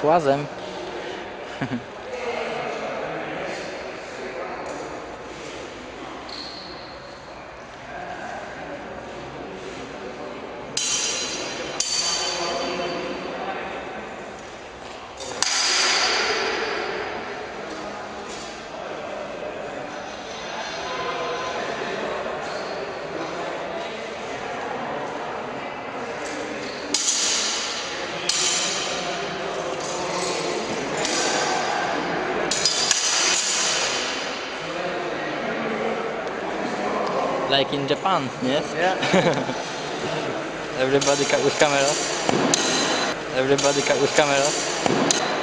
Płazem. Like in Japan, yes? Yeah. Everybody with camera. Everybody with camera.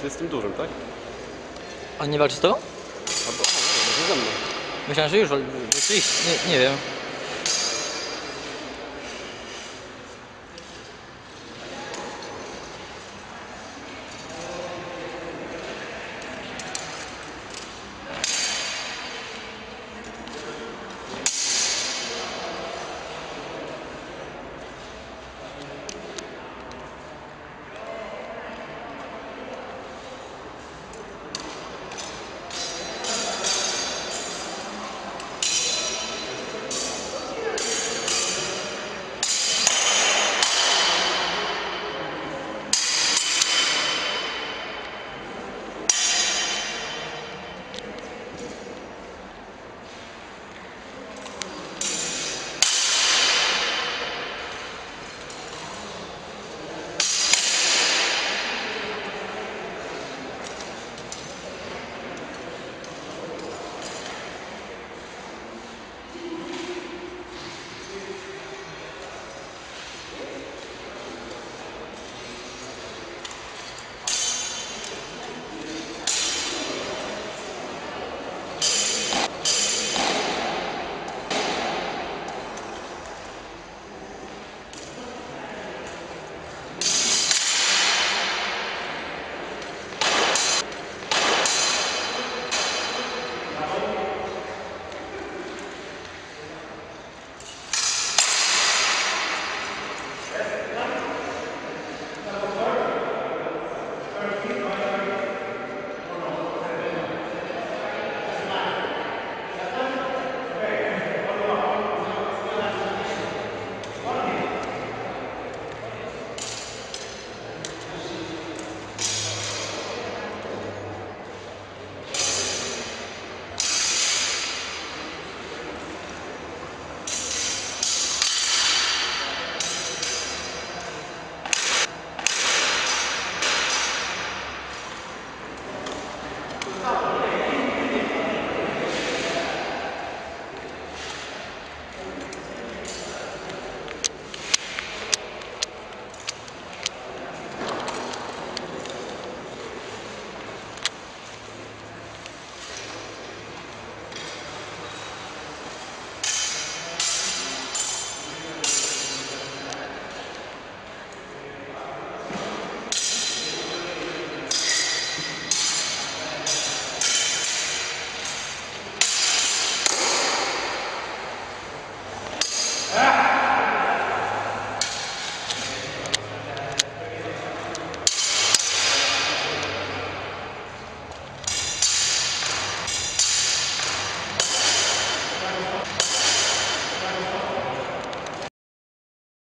Ty z tym dużym, tak? On nie walczy z tobą? Albo, no, może ze mną. Myślałem, że już wal- rzeczywiście, nie, nie wiem.